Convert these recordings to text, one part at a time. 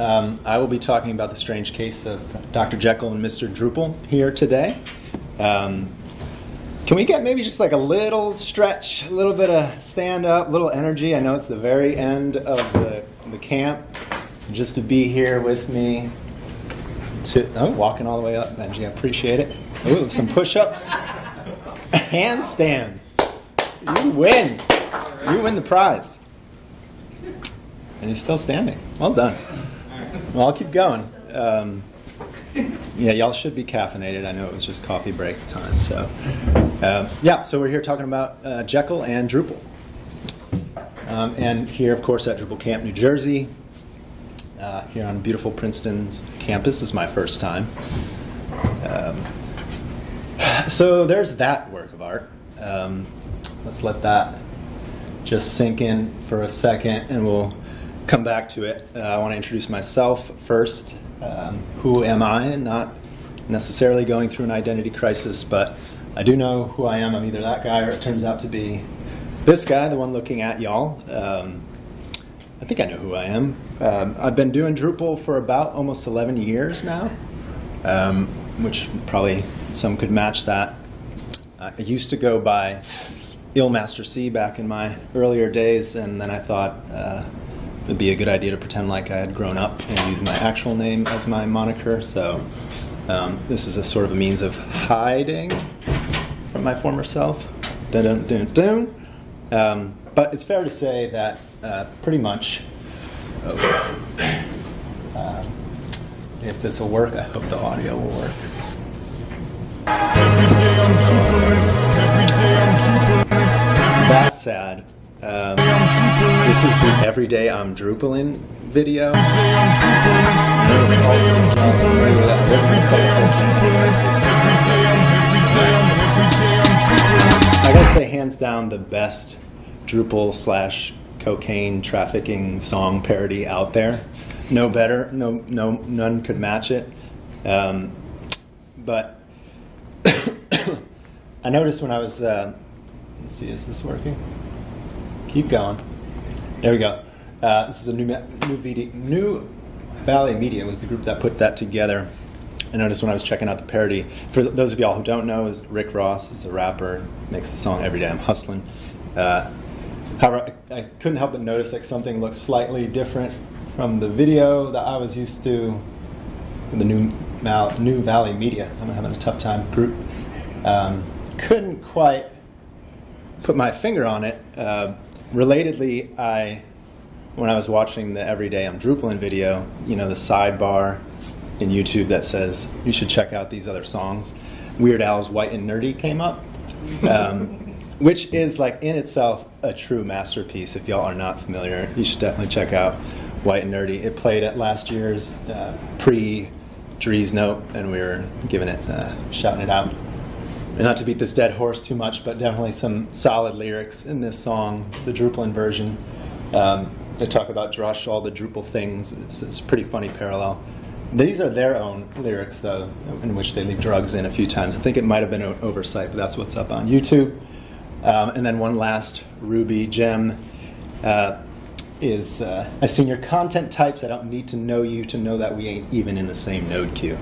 Um, I will be talking about the strange case of Dr. Jekyll and Mr. Drupal here today. Um, can we get maybe just like a little stretch, a little bit of stand up, little energy? I know it's the very end of the, the camp. Just to be here with me. To, oh, walking all the way up, Benji, I appreciate it. Ooh, some push ups. Handstand. You win. You win the prize. And you're still standing. Well done. Well, I'll keep going. Um, yeah, y'all should be caffeinated. I know it was just coffee break time. So, uh, yeah, so we're here talking about uh, Jekyll and Drupal. Um, and here, of course, at Drupal Camp, New Jersey, uh, here on beautiful Princeton's campus is my first time. Um, so there's that work of art. Um, let's let that just sink in for a second, and we'll come back to it. Uh, I want to introduce myself first. Um, who am I? Not necessarily going through an identity crisis, but I do know who I am. I'm either that guy or it turns out to be this guy, the one looking at y'all. Um, I think I know who I am. Um, I've been doing Drupal for about almost 11 years now, um, which probably some could match that. I used to go by Illmaster C back in my earlier days, and then I thought, uh, it'd be a good idea to pretend like I had grown up and use my actual name as my moniker. So um, this is a sort of a means of hiding from my former self. Dun dun dun. Um, but it's fair to say that uh, pretty much. Oh, um, if this will work, I hope the audio will work. That's sad. Um, this is the Everyday I'm Drupaling video. I gotta say, hands down, the best Drupal slash cocaine trafficking song parody out there. No better, no, no, none could match it. Um, but I noticed when I was, uh, let's see, is this working? Keep going. There we go. Uh, this is a new new, video, new Valley Media was the group that put that together. I noticed when I was checking out the parody. For those of y'all who don't know, is Rick Ross is a rapper, makes the song "Every Day I'm Hustling." Uh, however, I, couldn't help but notice like something looked slightly different from the video that I was used to. The new Mal, New Valley Media. I'm having a tough time. Group um, couldn't quite put my finger on it. Uh, relatedly, I when I was watching the Everyday I'm Drupaling video, you know, the sidebar in YouTube that says you should check out these other songs. Weird Al's White and Nerdy came up, um, which is like in itself a true masterpiece. If y'all are not familiar, you should definitely check out White and Nerdy. It played at last year's uh, pre Dries Note, and we were giving it, uh, shouting it out. And not to beat this dead horse too much, but definitely some solid lyrics in this song, the Drupaling version. Um, they talk about Drush, all the Drupal things. It's, it's, a pretty funny parallel. These are their own lyrics, though, in which they leave drugs in a few times. I think it might have been an oversight, but that's what's up on YouTube. Um, and then one last Ruby gem uh, is uh, I seen your content types. I don't need to know you to know that we ain't even in the same node queue.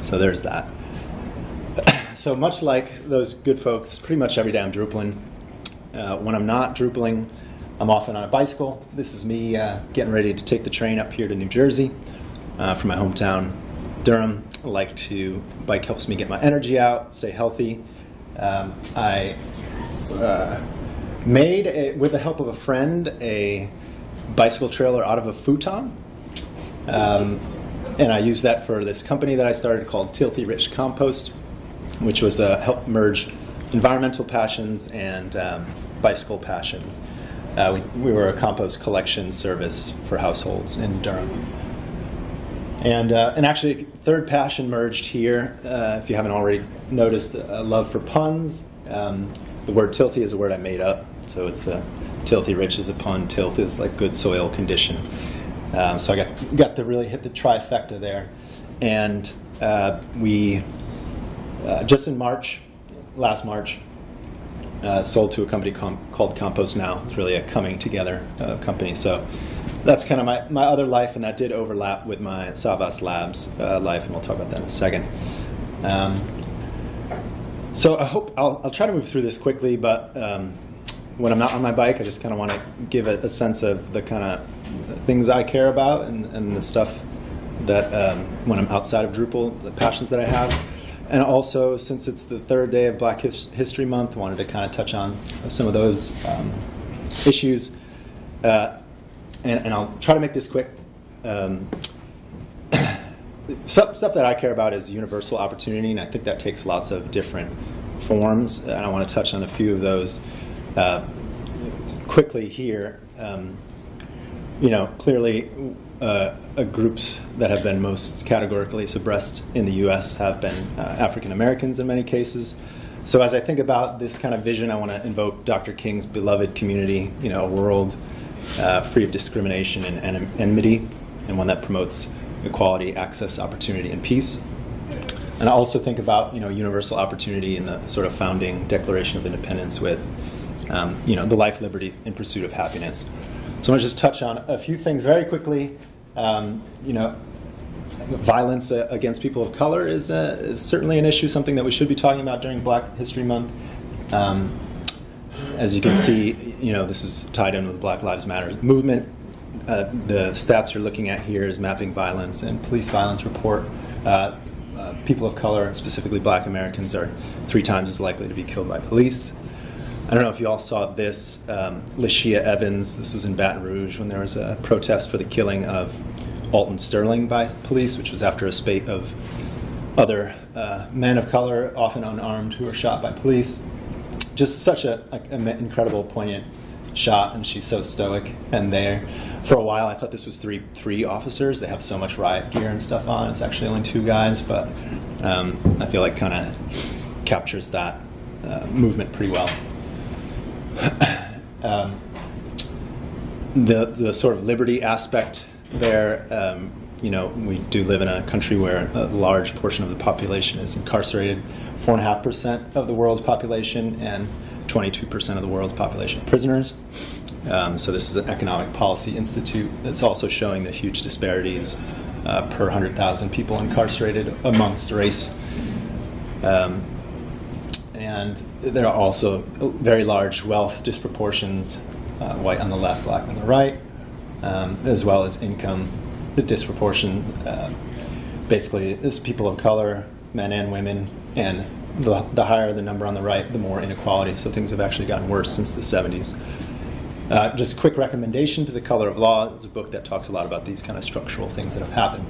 So there's that. So much like those good folks, pretty much every day I'm Drupaling. Uh, when I'm not Drupaling, I'm often on a bicycle. This is me uh, getting ready to take the train up here to New Jersey uh, from my hometown, Durham. I like to bike helps me get my energy out, stay healthy. Um, I uh, made a, with the help of a friend a bicycle trailer out of a futon. Um, and I used that for this company that I started called Tilthy Rich Compost, which was uh, help merge environmental passions and um, bicycle passions. Uh, we, we, were a compost collection service for households in Durham. And, uh, and actually, third passion merged here. Uh, if you haven't already noticed, a love for puns. Um, the word tilthy is a word I made up, so it's a tilthy rich is a pun. Tilth is like good soil condition. Um, so I got got to really hit the trifecta there, and uh, we uh, just in March, last March, uh, sold to a company com- called CompostNow. It's really a coming together uh, company. So that's kind of my, my other life, and that did overlap with my Savas Labs uh, life, and we'll talk about that in a second. Um, so I hope I'll, I'll, try to move through this quickly, but um, when I'm not on my bike, I just kind of want to give a, a, sense of the kind of things I care about and, and the stuff that um, when I'm outside of Drupal, the passions that I have. And also, since it's the third day of Black History Month, wanted to kind of touch on some of those um, issues. Uh, and, and, I'll try to make this quick. Um, stuff that I care about is universal opportunity, and I think that takes lots of different forms. And I want to touch on a few of those uh, quickly here. Um, you know, clearly, uh, groups that have been most categorically suppressed in the U.S. have been uh, African Americans in many cases. So as I think about this kind of vision, I want to invoke Dr. King's beloved community, you know, a world uh, free of discrimination and enmity, and one that promotes equality, access, opportunity, and peace. And I also think about you know universal opportunity in the sort of founding Declaration of Independence with um, you know the life, liberty, in pursuit of happiness. So I want to just touch on a few things very quickly. Um, you know, violence uh, against people of color is, uh, is, certainly an issue, something that we should be talking about during Black History Month. Um, as you can see, you know, this is tied in with the Black Lives Matter movement. Uh, the stats you're looking at here is mapping violence and police violence report. Uh, uh, people of color, specifically black Americans, are three times as likely to be killed by police. I don't know if you all saw this. Um, Ieshia Evans, this was in Baton Rouge when there was a protest for the killing of Alton Sterling by police, which was after a spate of other uh, men of color, often unarmed, who were shot by police just such a, an incredible, poignant shot, and she's so stoic. And there, for a while, I thought this was three three officers. They have so much riot gear and stuff on. It's actually only two guys, but um, I feel like kind of captures that uh, movement pretty well. um, the the sort of liberty aspect there. Um, you know, we do live in a country where a large portion of the population is incarcerated 4.5% of the world's population and 22% of the world's population prisoners. Um, so this is an economic policy institute that's also showing the huge disparities uh, per 100,000 people incarcerated amongst race. Um, and there are also very large wealth disproportions, uh, white on the left, black on the right, um, as well as income the disproportion. Uh, basically, is people of color, men and women, and the, the higher the number on the right, the more inequality. So things have actually gotten worse since the 70s. Uh, just quick recommendation to The Color of Law. It's a book that talks a lot about these kind of structural things that have happened.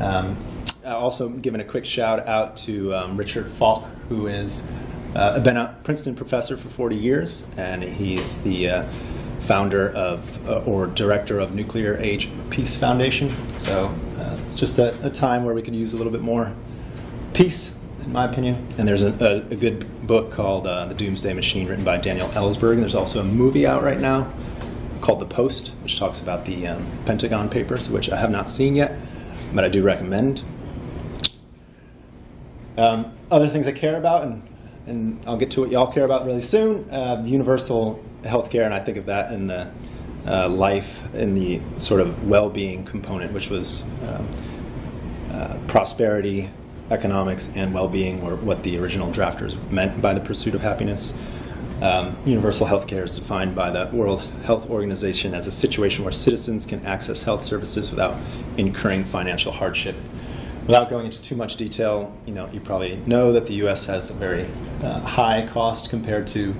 Um, also, giving a quick shout out to um, Richard Falk, who has uh, been a Princeton professor for 40 years, and he's the uh, founder of uh, or director of Nuclear Age Peace Foundation. So uh, it's just a, a, time where we could use a little bit more peace in my opinion. And there's a, a, a good book called uh, The Doomsday Machine, written by Daniel Ellsberg. And there's also a movie out right now called The Post, which talks about the um, Pentagon Papers, which I have not seen yet, but I do recommend. Um, other things I care about, and, and I'll get to what y'all care about really soon uh, universal healthcare, and I think of that in the uh, life, in the sort of well being component, which was um, uh, prosperity, economics and well-being were what the original drafters meant by the pursuit of happiness. Um, universal health care is defined by the World Health Organization as a situation where citizens can access health services without incurring financial hardship. Without going into too much detail, you know, you probably know that the U.S. has a very uh, high cost compared to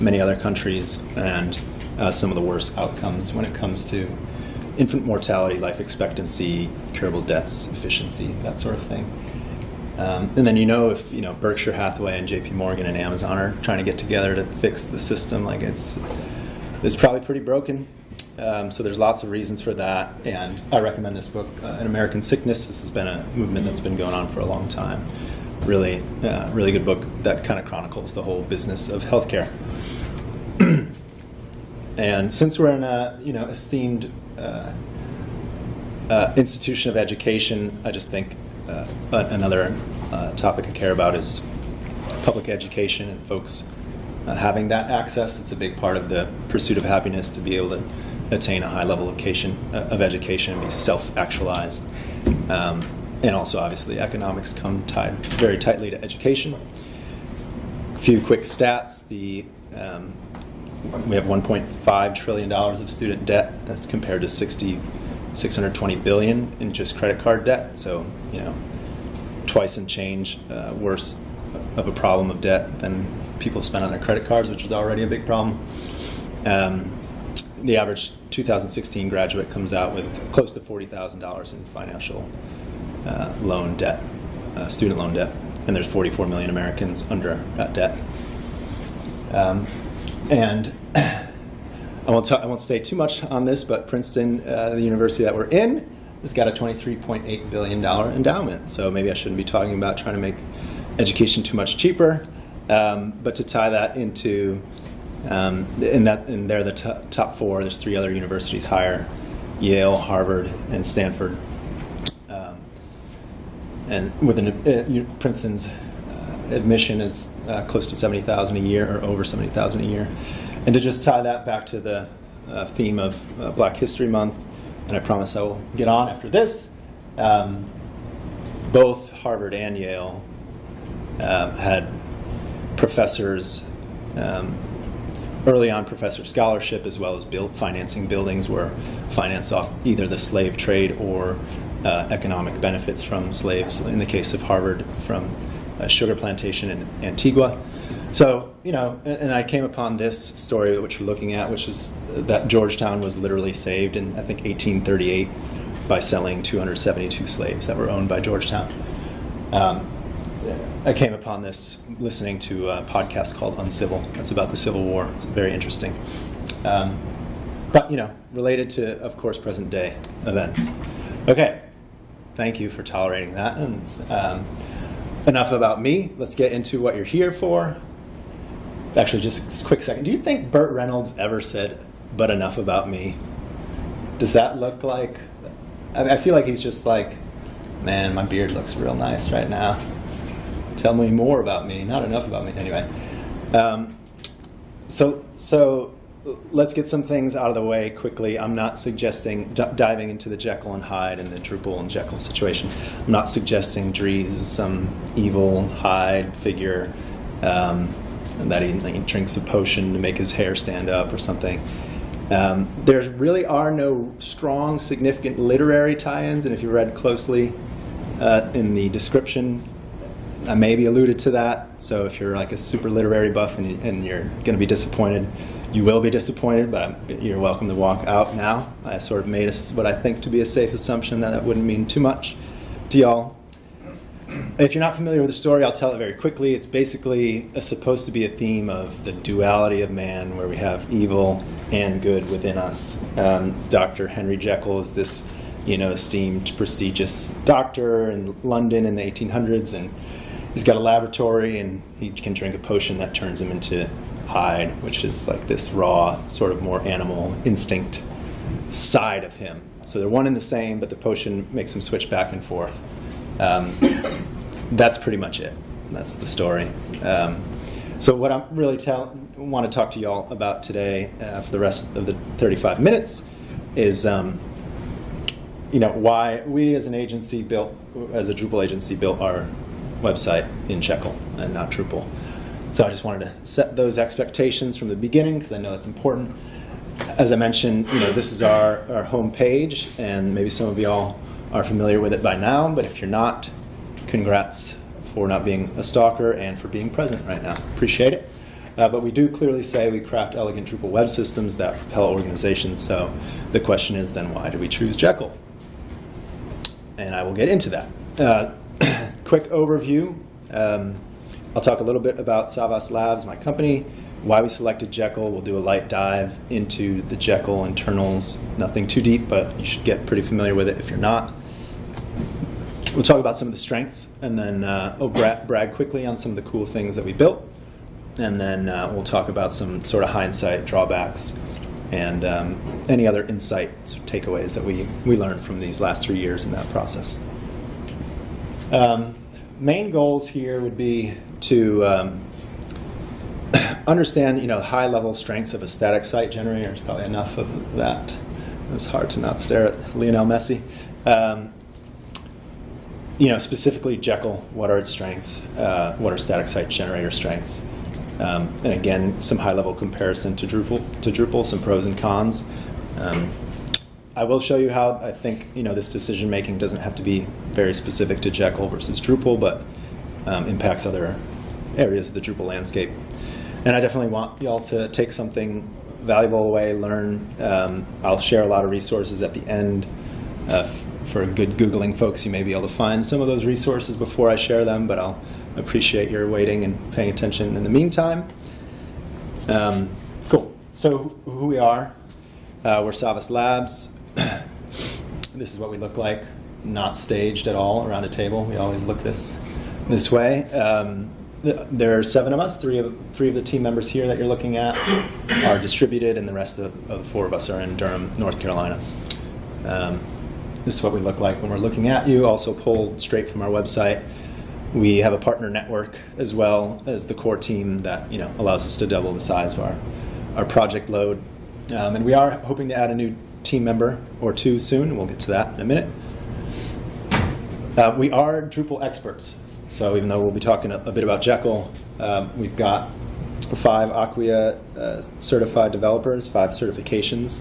many other countries, and uh, some of the worst outcomes when it comes to infant mortality, life expectancy, curable deaths, efficiency, that sort of thing. Um, and then you know if you know Berkshire Hathaway and J.P. Morgan and Amazon are trying to get together to fix the system, like it's it's probably pretty broken. Um, so there's lots of reasons for that, and I recommend this book, uh, "An American Sickness." This has been a movement that's been going on for a long time. Really, uh, really good book that kind of chronicles the whole business of healthcare. and since we're in a you know esteemed uh, uh institution of education, I just think uh, another uh, topic I care about is public education and folks having that access. It's a big part of the pursuit of happiness to be able to attain a high level of education, of education and be self-actualized. Um, and also, obviously, economics come tied very tightly to education. A few quick stats: the um, we have 1.5 trillion dollars of student debt. That's compared to 60, 620 billion in just credit card debt. So, you know, twice and change uh, worse of a problem of debt than people spend on their credit cards, which is already a big problem. Um, the average 2016 graduate comes out with close to $40,000 in financial uh, loan debt, uh, student loan debt, and there's 44 million Americans under that debt. Um, and I won't, I won't stay too much on this, but Princeton, uh, the university that we're in, has got a $23.8 billion endowment. So maybe I shouldn't be talking about trying to make education too much cheaper. Um, but to tie that into, um, and that, and they're the t- top four. There's three other universities higher: Yale, Harvard, and Stanford. Um, and with an, uh, Princeton's uh, admission is uh, close to seventy thousand a year, or over seventy thousand a year. And to just tie that back to the uh, theme of uh, Black History Month, and I promise I will get on after this. Um, both Harvard and Yale uh, had professors, um, early on professor scholarship, as well as build, financing buildings were financed off either the slave trade or uh, economic benefits from slaves. In the case of Harvard, from a sugar plantation in Antigua. So, you know, and, and, I came upon this story which we're looking at, which is that Georgetown was literally saved in, I think, 1838 by selling 272 slaves that were owned by Georgetown. Um, I came upon this listening to a podcast called Uncivil. That's about the Civil War. very interesting. Um, but, you know, related to, of course, present day events. Okay, thank you for tolerating that. And um, enough about me. Let's get into what you're here for. Actually, just a quick second. Do you think Burt Reynolds ever said, but enough about me? Does that look like. I, I feel like he's just like, man, my beard looks real nice right now. Tell me more about me. Not enough about me. Anyway. Um, so, so let's get some things out of the way quickly. I'm not suggesting d- diving into the Jekyll and Hyde and the Drupal and Jekyll situation. I'm not suggesting Dries is some evil Hyde figure um, and that he, he, drinks a potion to make his hair stand up or something. Um, there really are no strong, significant literary tie-ins, and if you read closely uh, in the description, I maybe alluded to that. So if you're like a super literary buff and, and you're going to be disappointed, you will be disappointed, but you're welcome to walk out now. I sort of made a, what I think to be a safe assumption that that wouldn't mean too much to y'all. If you're not familiar with the story, I'll tell it very quickly. It's basically a, supposed to be a theme of the duality of man, where we have evil and good within us. Um, Dr. Henry Jekyll is this, you know, esteemed, prestigious doctor in London in the 1800s, and he's got a laboratory and he can drink a potion that turns him into Hyde, which is like this raw, sort of more animal instinct side of him. So they're one and the same, but the potion makes him switch back and forth. Um, that's pretty much it. That's the story. Um, so what I really tell, want to talk to y'all about today uh, for the rest of the 35 minutes is, um, you know, why we as an agency built, as a Drupal agency, built our website in Jekyll and not Drupal. So I just wanted to set those expectations from the beginning because I know it's important. As I mentioned, you know, this is our, our home page, and maybe some of y'all are familiar with it by now, but if you're not, congrats for not being a stalker and for being present right now. Appreciate it. Uh, but we do clearly say we craft elegant Drupal web systems that propel organizations. So the question is then why do we choose Jekyll? And I will get into that. Uh, quick overview. Um, I'll talk a little bit about Savas Labs, my company, why we selected Jekyll. We'll do a light dive into the Jekyll internals. Nothing too deep, but you should get pretty familiar with it if you're not. We'll talk about some of the strengths, and then uh, I'll bra- brag quickly on some of the cool things that we built, and then uh, we'll talk about some sort of hindsight drawbacks and um, any other insights or takeaways that we, we learned from these last three years in that process. Um, main goals here would be to um, understand, you know, high level strengths of a static site generator. There's probably enough of that. It's hard to not stare at Lionel Messi. Um, you know, specifically Jekyll, what are its strengths? Uh, what are static site generator strengths? Um, and again, some high level comparison to Drupal, to Drupal, some pros and cons. Um, I will show you how I think you know this decision making doesn't have to be very specific to Jekyll versus Drupal, but um, impacts other areas of the Drupal landscape. And I definitely want y'all to take something valuable away, learn. Um, I'll share a lot of resources at the end. Uh, for good Googling folks, you may be able to find some of those resources before I share them, but I'll appreciate your waiting and paying attention in the meantime. Um, cool. So, who we are uh, we're Savas Labs. this is what we look like, not staged at all around a table. We always look this this way. Um, there are seven of us. Three of three of the team members here that you're looking at are distributed, and the rest of, of the four of us are in Durham, North Carolina. Um, this is what we look like when we're looking at you. Also pulled straight from our website. We have a partner network as well as the core team that you know allows us to double the size of our our project load. Um, and we are hoping to add a new team member or two soon. We'll get to that in a minute. Uh, we are Drupal experts. So even though we'll be talking a, a bit about Jekyll, um, we've got five Acquia uh, certified developers, five certifications,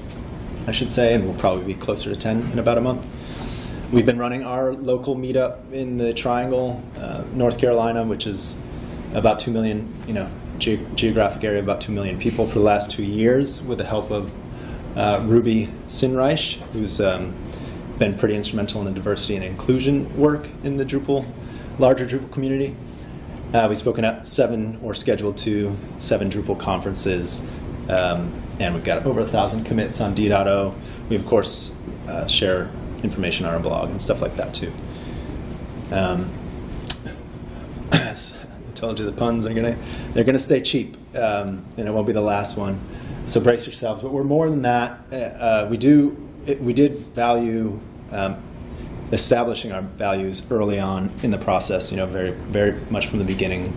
I should say, and we'll probably be closer to 10 in about a month. We've been running our local meetup in the Triangle, uh, North Carolina, which is about 2 million, you know, ge geographic area of about 2 million people for the last two years with the help of Ruby Sinreich, who's um, been pretty instrumental in the diversity and inclusion work in the Drupal, larger Drupal community. Uh, we've spoken at seven or scheduled to seven Drupal conferences, um, and we've got over a thousand commits on D.O. We, of course, uh, share information on our blog and stuff like that, too. Um, told you the puns are gonna they're gonna stay cheap, um, and it won't be the last one. So brace yourselves. But we're more than that. Uh, uh we do we did value um, establishing our values early on in the process. You know, very very much from the beginning.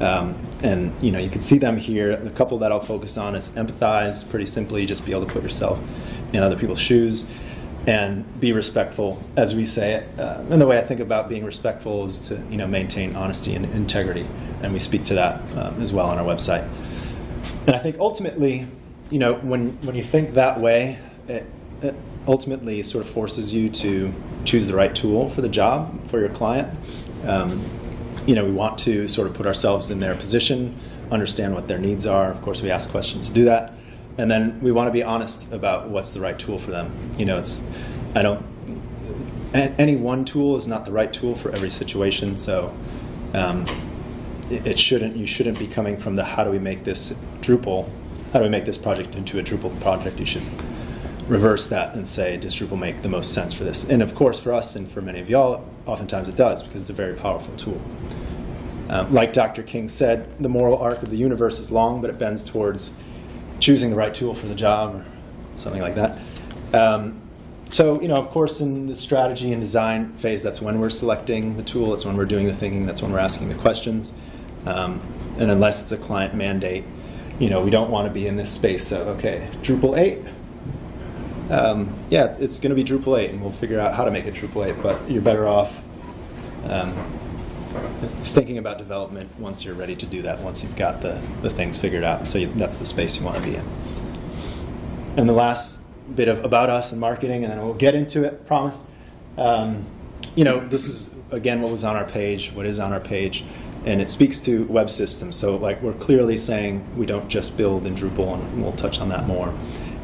Um, and you know, you can see them here. The couple that I'll focus on is empathize. Pretty simply, just be able to put yourself in other people's shoes and be respectful as we say it. Uh, and the way I think about being respectful is to you know maintain honesty and integrity, and we speak to that um, as well on our website. And I think ultimately, you know, when when you think that way, it, it ultimately sort of forces you to choose the right tool for the job for your client. Um, you know, we want to sort of put ourselves in their position, understand what their needs are. Of course, we ask questions to do that and then we want to be honest about what's the right tool for them. You know, it's I don't any one tool is not the right tool for every situation. So um, it, it, shouldn't you shouldn't be coming from the how do we make this Drupal, how do we make this project into a Drupal project? You should reverse that and say does Drupal make the most sense for this? And of course, for us and for many of y'all, oftentimes it does because it's a very powerful tool. Um, like Dr. King said, the moral arc of the universe is long, but it bends towards choosing the right tool for the job or something like that. Um, so, you know, of course, in the strategy and design phase, that's when we're selecting the tool, that's when we're doing the thinking, that's when we're asking the questions. Um, and unless it's a client mandate, you know, we don't want to be in this space so okay, Drupal 8. Um, yeah, it's going to be Drupal 8, and we'll figure out how to make it Drupal 8, but you're better off um, thinking about development once you're ready to do that, once you've got the, the things figured out. So you, that's the space you want to be in. And the last bit of about us and marketing, and then we'll get into it, promise. Um, you know, this is, again, what was on our page, what is on our page, and it speaks to web systems. So, like, we're clearly saying we don't just build in Drupal, and we'll touch on that more.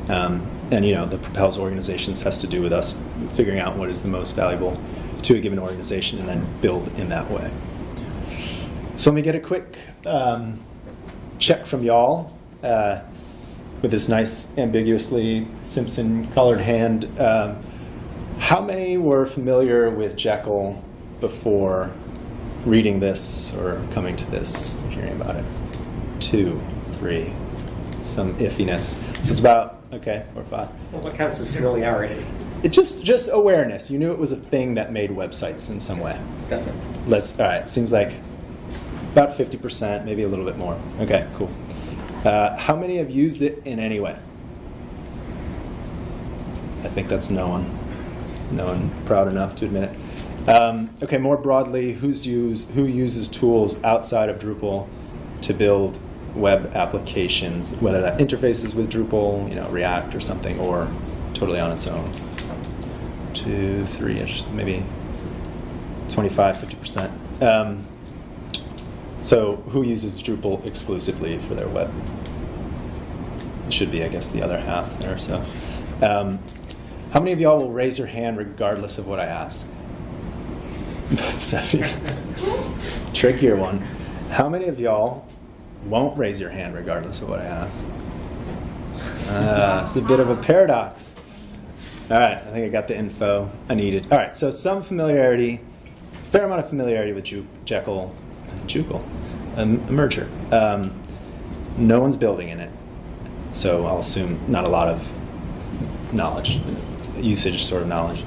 Um, and, you know, the Propels organizations has to do with us figuring out what is the most valuable to a given organization and then build in that way. So let me get a quick um, check from y'all uh, with this nice ambiguously Simpson colored hand. Um, how many were familiar with Jekyll before reading this or coming to this, hearing about it? Two, three, some iffiness. So it's about, okay, four, five. Well, what counts as familiarity? it just just awareness. You knew it was a thing that made websites in some way. Definitely. Let's all right. Seems like about fifty percent, maybe a little bit more. Okay, cool. Uh, how many have used it in any way? I think that's no one. No one proud enough to admit it. Um, okay, more broadly, who's use, who uses tools outside of Drupal to build web applications, whether that interfaces with Drupal, you know, React or something, or totally on its own? Two, three-ish, maybe 25, 50%. Um, so who uses Drupal exclusively for their web? It should be, I guess, the other half there. So, um, how many of y'all will raise your hand regardless of what I ask? Seventy. Trickier one. How many of y'all won't raise your hand regardless of what I ask? Uh, it's a bit of a paradox. All right, I think I got the info I needed. All right, so some familiarity, fair amount of familiarity with Jekyll, Jekyll, a, a merger. Um, no one's building in it, so I'll assume not a lot of knowledge, usage sort of knowledge.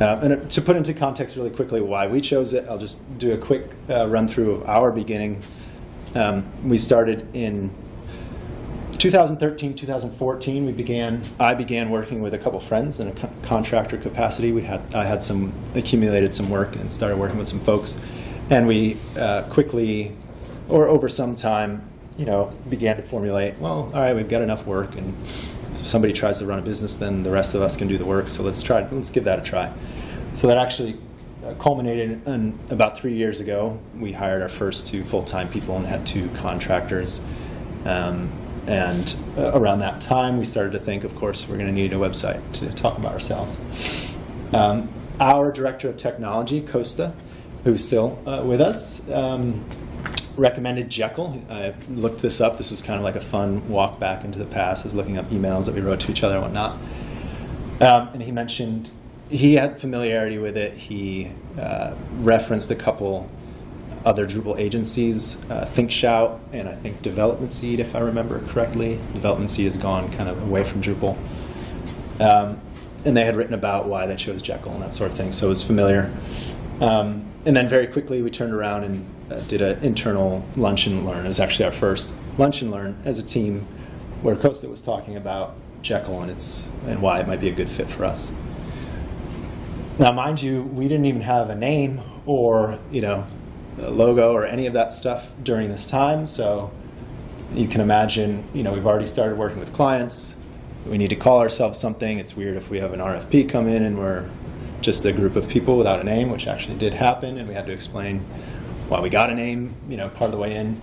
Uh, and to put into context really quickly why we chose it, I'll just do a quick uh, run through of our beginning. Um, we started in 2013, 2014. We began. I began working with a couple friends in a co- contractor capacity. We had I had some accumulated some work and started working with some folks, and we uh, quickly, or over some time, you know, began to formulate. Well, all right, we've got enough work, and if somebody tries to run a business, then the rest of us can do the work. So let's try. Let's give that a try. So that actually uh, culminated in about three years ago. We hired our first two full-time people and had two contractors. Um, and uh, around that time, we started to think, of course, we're going to need a website to talk about ourselves. Um, our director of technology, Costa, who's still uh, with us, um, recommended Jekyll. I looked this up. This was kind of like a fun walk back into the past, is looking up emails that we wrote to each other and whatnot. Um, and he mentioned he had familiarity with it. He uh, referenced a couple other Drupal agencies, uh, ThinkShout and I think Development Seed, if I remember correctly. Development Seed has gone kind of away from Drupal. Um, and they had written about why they chose Jekyll and that sort of thing, so it was familiar. Um, and then very quickly we turned around and uh, did an internal lunch and learn. It was actually our first lunch and learn as a team where Costa was talking about Jekyll and, its, and why it might be a good fit for us. Now, mind you, we didn't even have a name or, you know, a logo or any of that stuff during this time. So you can imagine, you know, we've already started working with clients. We need to call ourselves something. It's weird if we have an RFP come in and we're just a group of people without a name, which actually did happen, and we had to explain why we got a name, you know, part of the way in.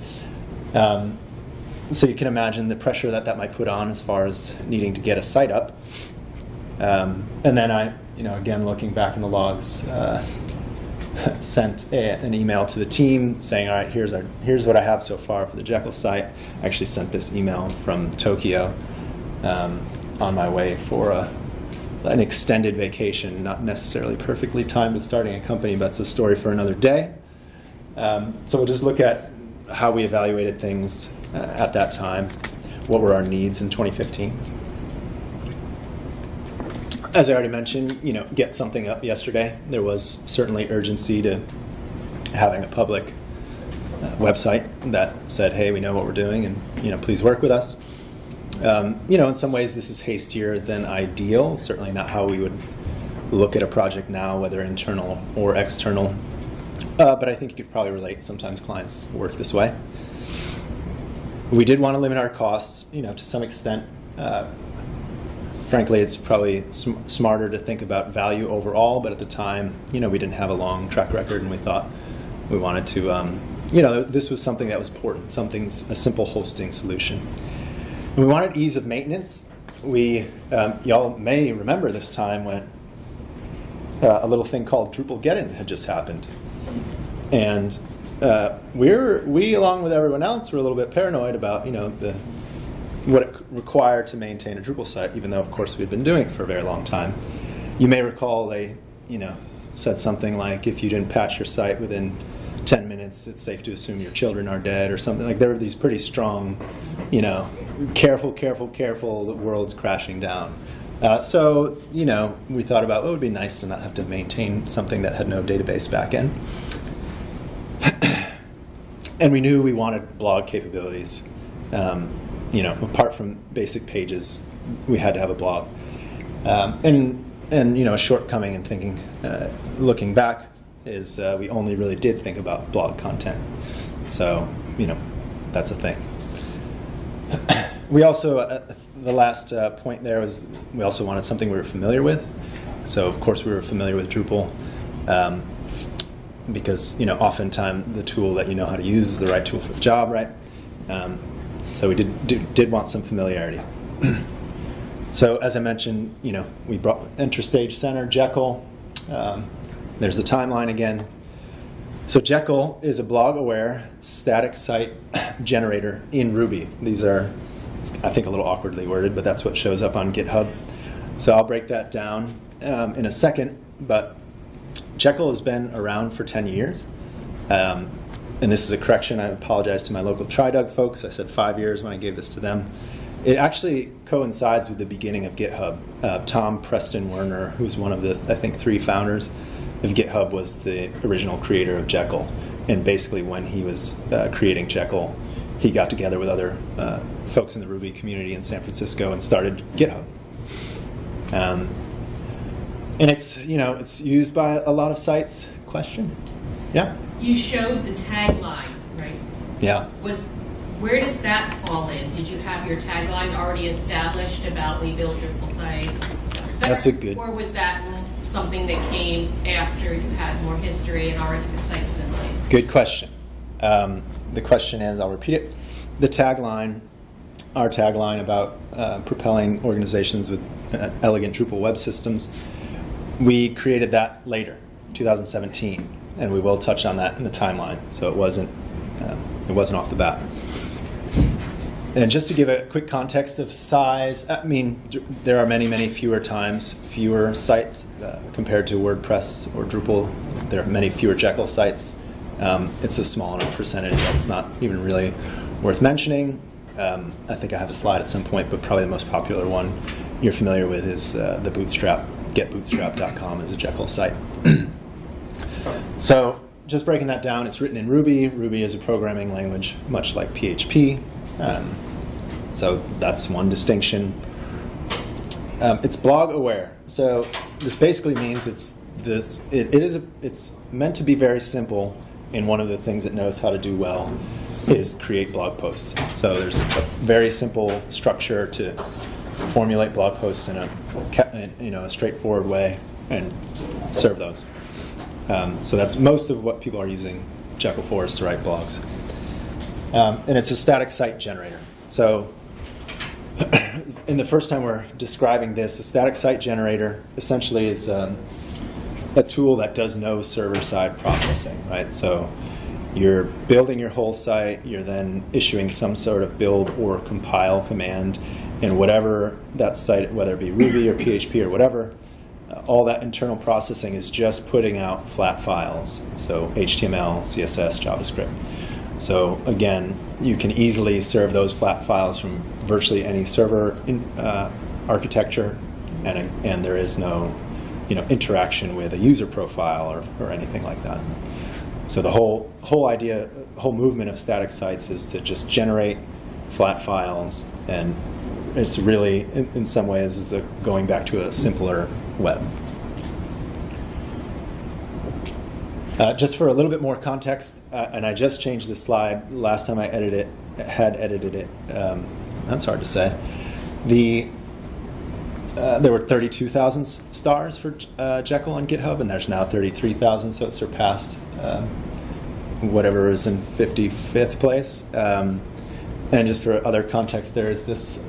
Um, so you can imagine the pressure that that might put on as far as needing to get a site up. Um, and then I, you know, again looking back in the logs, uh, sent a, an email to the team saying, "All right, here's our here's what I have so far for the Jekyll site." I actually sent this email from Tokyo um, on my way for a, an extended vacation, not necessarily perfectly timed with starting a company, but it's a story for another day. Um, so we'll just look at how we evaluated things uh, at that time. What were our needs in 2015? as I already mentioned, you know, get something up yesterday. There was certainly urgency to having a public uh, website that said, "Hey, we know what we're doing, and you know, please work with us." Um, you know, in some ways, this is hastier than ideal. Certainly not how we would look at a project now, whether internal or external. Uh, but I think you could probably relate. Sometimes clients work this way. We did want to limit our costs, you know, to some extent. Uh, frankly, it's probably sm- smarter to think about value overall. But at the time, you know, we didn't have a long track record, and we thought we wanted to, um, you know, this was something that was important, something a simple hosting solution. We wanted ease of maintenance. We, um, y'all may remember this time when uh, a little thing called Drupalgeddon had just happened, and uh, we're we, along with everyone else, were a little bit paranoid about, you know, the what it required to maintain a Drupal site, even though, of course, we'd been doing it for a very long time. You may recall they, you know, said something like, if you didn't patch your site within 10 minutes, it's safe to assume your children are dead, or something like. There were these pretty strong, you know, careful, careful, careful. The world's crashing down. Uh, so, you know, we thought about, oh, it would be nice to not have to maintain something that had no database backend. and we knew we wanted blog capabilities. Um, you know, apart from basic pages, we had to have a blog. Um, and and you know, a shortcoming in thinking, uh, looking back, is uh, we only really did think about blog content. So you know, that's a thing. we also uh, the last uh, point there was we also wanted something we were familiar with. So of course we were familiar with Drupal. Um, because you know, oftentimes the tool that you know how to use is the right tool for the job, right? Um, so we did, did, did want some familiarity. so as I mentioned, you know, we brought Enter Stage Center, Jekyll. Um, there's the timeline again. So Jekyll is a blog-aware static site generator in Ruby. These are, I think, a little awkwardly worded, but that's what shows up on GitHub. So I'll break that down um, in a second. But Jekyll has been around for 10 years. Um, and this is a correction. I apologize to my local TriDUG folks. I said five years when I gave this to them. It actually coincides with the beginning of GitHub. Uh, Tom Preston Werner, who's one of the, I think, three founders of GitHub, was the original creator of Jekyll. And basically, when he was uh, creating Jekyll, he got together with other uh, folks in the Ruby community in San Francisco and started GitHub. Um, and it's you know it's used by a lot of sites. Question, yeah. You showed the tagline, right? Yeah. Was where does that fall in? Did you have your tagline already established about we build Drupal sites? That's a good. Or was that something that came after you had more history and already the site was in place? Good question. Um, the question is, I'll repeat it. The tagline, our tagline about uh, propelling organizations with uh, elegant Drupal web systems, we created that later, 2017 and we will touch on that in the timeline. So it wasn't um, it wasn't off the bat. And just to give a quick context of size, I mean, there are many, many fewer times, fewer sites uh, compared to WordPress or Drupal. There are many fewer Jekyll sites. Um, it's a small enough percentage that's not even really worth mentioning. Um, I think I have a slide at some point, but probably the most popular one you're familiar with is uh, the Bootstrap. GetBootstrap.com is a Jekyll site. So just breaking that down, it's written in Ruby. Ruby is a programming language, much like PHP. Um, so that's one distinction. Um, it's blog aware. So this basically means it's this. It, it is. A, it's meant to be very simple. And one of the things it knows how to do well is create blog posts. So there's a very simple structure to formulate blog posts in a you know a straightforward way and serve those. Um, so that's most of what people are using Jekyll for is to write blogs. Um, and it's a static site generator. So in the first time we're describing this, a static site generator essentially is um, a tool that does no server-side processing, right? So you're building your whole site, you're then issuing some sort of build or compile command, and whatever that site, whether it be Ruby or PHP or whatever, all that internal processing is just putting out flat files, so HTML, CSS, JavaScript. So again, you can easily serve those flat files from virtually any server in, uh, architecture, and, and there is no you know, interaction with a user profile or, or anything like that. So the whole, whole idea, whole movement of static sites is to just generate flat files, and it's really, in, in some ways, is a, going back to a simpler web. Uh, just for a little bit more context, uh, and I just changed the slide last time I edited it, had edited it. Um, that's hard to say. The uh, there were 32,000 stars for uh, Jekyll on GitHub, and there's now 33,000, so it surpassed um, whatever is in 55th place. Um, and just for other context, there is this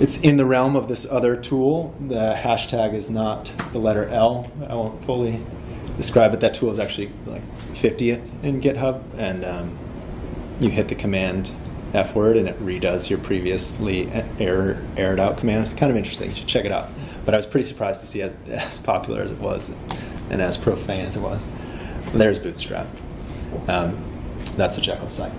it's in the realm of this other tool. The hashtag is not the letter L. I won't fully describe it. That tool is actually like 50th in GitHub, and um, you hit the command F word and it redoes your previously error, aired out command. It's kind of interesting. You should check it out. But I was pretty surprised to see it as popular as it was and as profane as it was. There's Bootstrap. Um, that's a Jekyll site.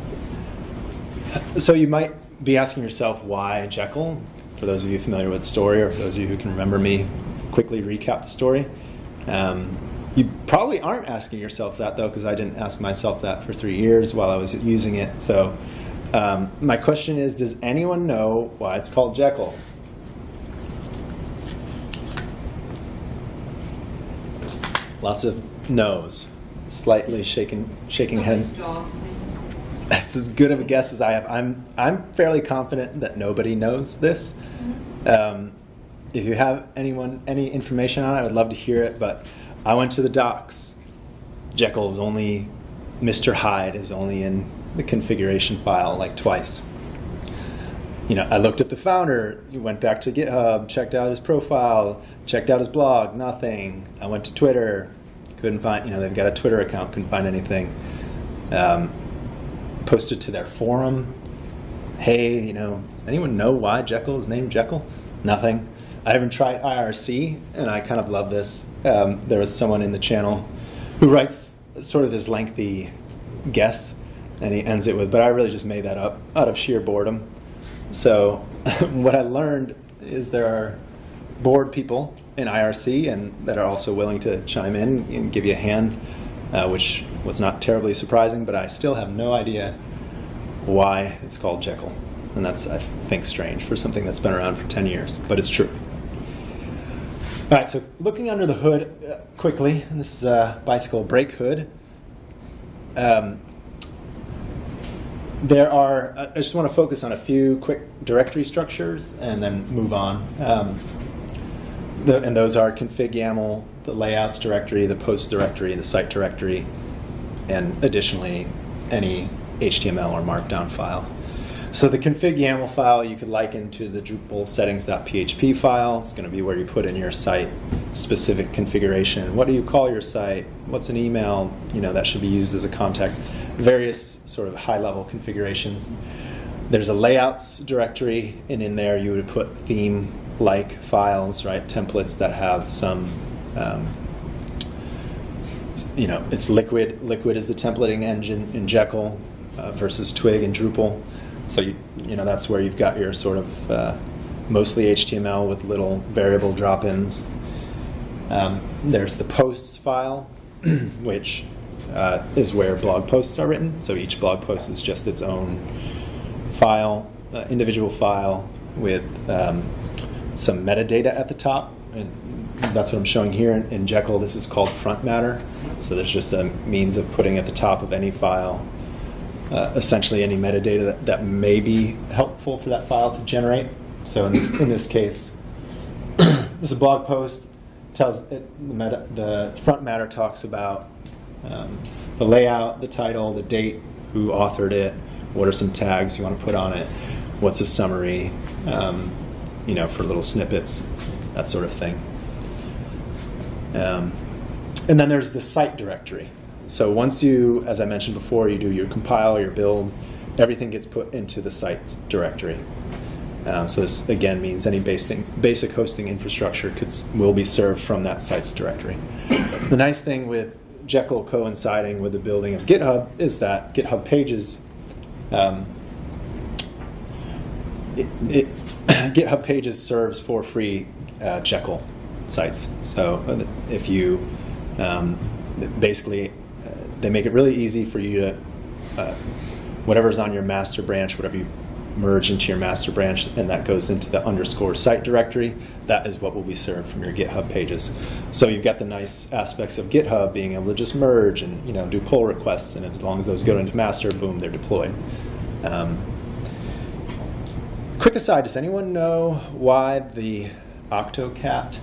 So you might be asking yourself why Jekyll? for those of you familiar with the story, or for those of you who can remember me, quickly recap the story. Um, you probably aren't asking yourself that though, because I didn't ask myself that for three years while I was using it. So Um, my question is, does anyone know why it's called Jekyll? Lots of no's, slightly shaking, shaking heads. That's as good of a guess as I have. I'm I'm fairly confident that nobody knows this. Um, if you have anyone any information on it, I would love to hear it. But I went to the docs. Jekyll is only Mr. Hyde is only in the configuration file like twice. You know, I looked at the founder. Went back to GitHub, checked out his profile, checked out his blog. Nothing. I went to Twitter. Couldn't find. You know, they've got a Twitter account. Couldn't find anything. Um, posted to their forum. Hey, you know, does anyone know why Jekyll is named Jekyll? Nothing. I haven't tried IRC, and I kind of love this. Um, there was someone in the channel who writes sort of this lengthy guess, and he ends it with, "But I really just made that up out of sheer boredom." So, what I learned is there are bored people in IRC, and that are also willing to chime in and give you a hand, uh, which was not terribly surprising. But I still have no idea why it's called Jekyll, and that's I think strange for something that's been around for ten years, but it's true. All right, so looking under the hood uh, quickly, this is a bicycle brake hood. Um, there are, I just want to focus on a few quick directory structures and then move on. Um, the, and those are config YAML, the layouts directory, the post directory, the site directory, and additionally any HTML or Markdown file. So the config YAML file you could liken to the Drupal settings.php file. It's going to be where you put in your site specific configuration. What do you call your site? What's an email? You know that should be used as a contact. Various sort of high-level configurations. There's a layouts directory, and in there you would put theme-like files, right? Templates that have some um, you know, it's Liquid. Liquid is the templating engine in Jekyll uh, versus Twig and Drupal. So you, you know, that's where you've got your sort of uh, mostly HTML with little variable drop-ins. Um, there's the posts file, which uh, is where blog posts are written. So each blog post is just its own file, uh, individual file with um, some metadata at the top. And that's what I'm showing here in, in Jekyll. This is called front matter. So there's just a means of putting at the top of any file uh, essentially any metadata that, that may be helpful for that file to generate. So in this, in this case, this blog post tells it, the, meta, the front matter talks about um, the layout, the title, the date, who authored it, what are some tags you want to put on it, what's a summary, um, you know, for little snippets, that sort of thing. Um, and then there's the site directory. So once you, as I mentioned before, you do your compile, your build, everything gets put into the site directory. Um, so this again means any basic, basic hosting infrastructure could, will be served from that site's directory. The nice thing with Jekyll coinciding with the building of GitHub is that GitHub Pages, um, it, it, GitHub Pages serves for free uh, Jekyll sites. So uh, if you um, basically uh, they make it really easy for you to uh, whatever's on your master branch, whatever you merge into your master branch, and that goes into the underscore site directory. That is what will be served from your GitHub pages. So you've got the nice aspects of GitHub being able to just merge and you know do pull requests, and as long as those go into master, boom, they're deployed. Um, quick aside: Does anyone know why the Octocat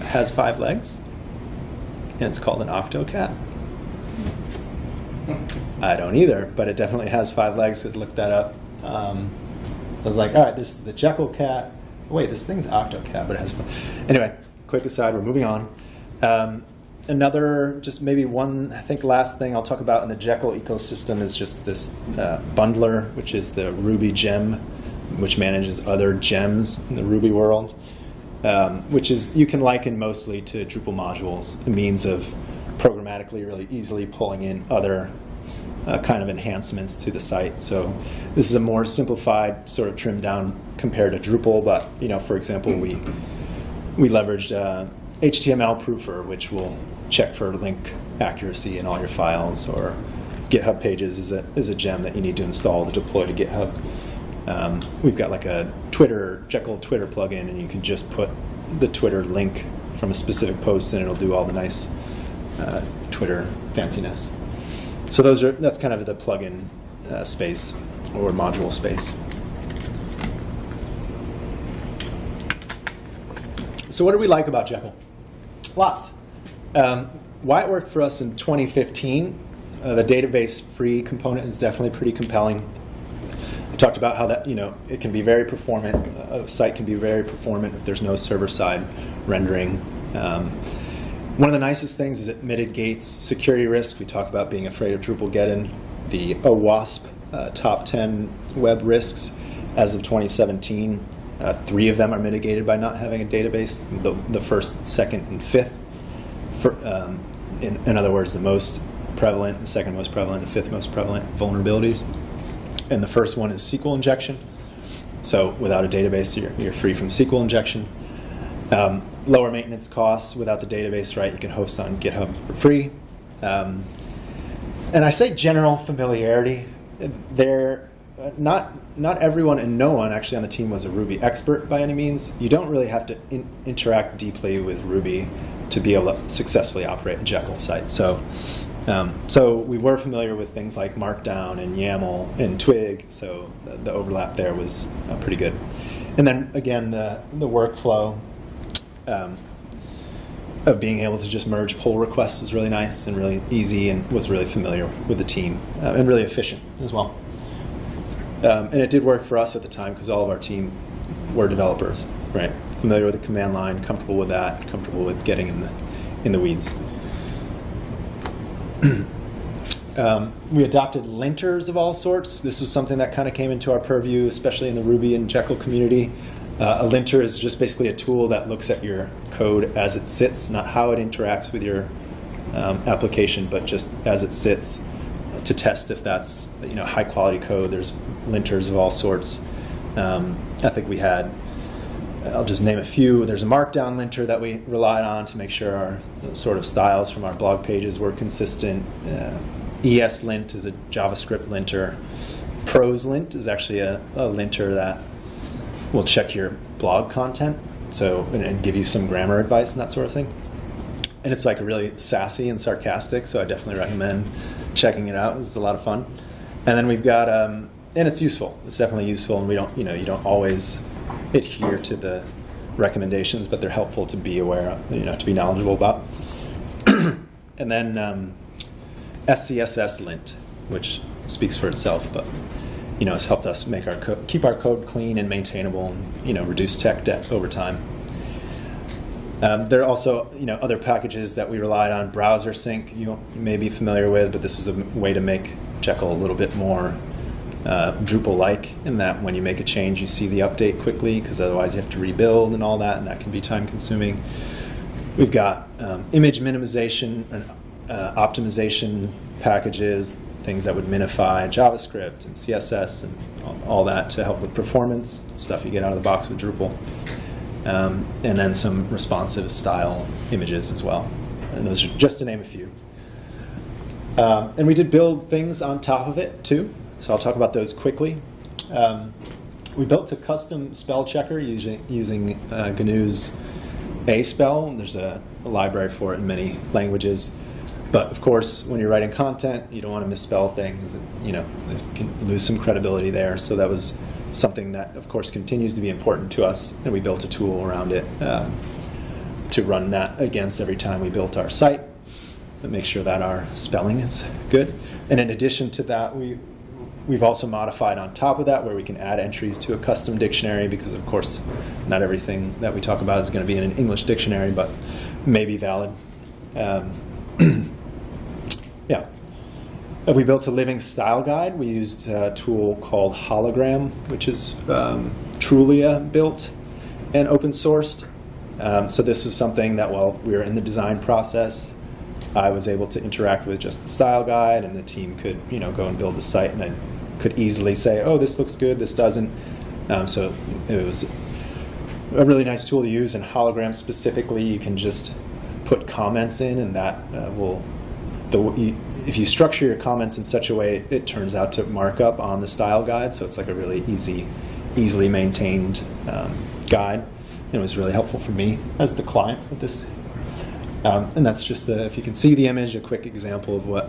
has five legs? And it's called an Octocat. I don't either, but it definitely has five legs. I looked that up. Um, so I was like, all right, this is the Jekyll cat. Wait, this thing's Octocat, but it has. Anyway, quick aside, we're moving on. Um, another, just maybe one, I think, last thing I'll talk about in the Jekyll ecosystem is just this uh, bundler, which is the Ruby gem, which manages other gems in the Ruby world. Um, which is you can liken mostly to Drupal modules, a means of programmatically really easily pulling in other uh, kind of enhancements to the site. So this is a more simplified, sort of trimmed down compared to Drupal. But you know, for example, we we leveraged uh, HTML proofer, which will check for link accuracy in all your files, or GitHub pages is a is a gem that you need to install to deploy to GitHub. Um, we've got like a Twitter Jekyll Twitter plugin, and you can just put the Twitter link from a specific post, and it'll do all the nice uh, Twitter fanciness. So those are that's kind of the plugin uh, space or module space. So what do we like about Jekyll? Lots. Um, why it worked for us in 2015, uh, the database free component is definitely pretty compelling. I talked about how that, you know, it can be very performant. A site can be very performant if there's no server side rendering. Um, one of the nicest things is it mitigates security risk. We talk about being afraid of Drupalgeddon. The OWASP uh, top 10 web risks as of 2017, uh, three of them are mitigated by not having a database. The, the first, second, and fifth. For, um, in, in other words, the most prevalent, the second most prevalent, the fifth most prevalent vulnerabilities. And the first one is SQL injection. So without a database, you're, you're free from SQL injection. Um, lower maintenance costs without the database, right? You can host on GitHub for free. Um, and I say general familiarity. There, not not everyone and no one actually on the team was a Ruby expert by any means. You don't really have to in, interact deeply with Ruby to be able to successfully operate a Jekyll site. So, um, so we were familiar with things like Markdown and YAML and Twig. So the, the overlap there was uh, pretty good. And then again, the the workflow um, of being able to just merge pull requests was really nice and really easy and was really familiar with the team uh, and really efficient as well. Um, and it did work for us at the time because all of our team were developers, right? Familiar with the command line, comfortable with that, comfortable with getting in the in the weeds. um, we adopted linters of all sorts. This was something that kind of came into our purview, especially in the Ruby and Jekyll community. Uh, a linter is just basically a tool that looks at your code as it sits, not how it interacts with your um, application, but just as it sits to test if that's you know high quality code. There's linters of all sorts. Um, I think we had. I'll just name a few. There's a Markdown linter that we relied on to make sure our sort of styles from our blog pages were consistent. Uh, ESLint is a JavaScript linter. Proselint is actually a, a linter that will check your blog content, so and, and, give you some grammar advice and that sort of thing. And it's like really sassy and sarcastic, so I definitely recommend checking it out. It's a lot of fun. And then we've got, um, and it's useful. It's definitely useful, and we don't, you know, you don't always adhere to the recommendations, but they're helpful to be aware of, you know, to be knowledgeable about. and then um, SCSS lint, which speaks for itself, but you know, has helped us make our co- keep our code clean and maintainable, and you know, reduce tech debt over time. Um, there are also you know other packages that we relied on. Browser sync you, may be familiar with, but this is a way to make Jekyll a little bit more uh, Drupal-like in that when you make a change, you see the update quickly because otherwise you have to rebuild and all that, and that can be time-consuming. We've got um, image minimization and uh, optimization packages things that would minify JavaScript and CSS and all that to help with performance, stuff you get out of the box with Drupal. Um, and then some responsive style images as well. And those are just to name a few. Um, and we did build things on top of it too, so I'll talk about those quickly. Um, we built a custom spell checker using, using uh, GNU's ASpell. There's a, a library for it in many languages. But of course, when you're writing content, you don't want to misspell things. You know, can lose some credibility there. So that was something that, of course, continues to be important to us, and we built a tool around it uh, to run that against every time we built our site to make sure that our spelling is good. And in addition to that, we we've also modified on top of that where we can add entries to a custom dictionary because, of course, not everything that we talk about is going to be in an English dictionary, but may be valid. Um, we built a living style guide. We used a tool called Hologram, which is um, Trulia built and open sourced. Um, so this was something that while we were in the design process, I was able to interact with just the style guide, and the team could you know go and build the site, and I could easily say, oh, this looks good, this doesn't. Um, so it was a really nice tool to use. And Hologram specifically, you can just put comments in, and that uh, will the if you structure your comments in such a way, it turns out to mark up on the style guide. So it's like a really easy, easily maintained um, guide. It was really helpful for me as the client with this. Um, and that's just the if you can see the image, a quick example of what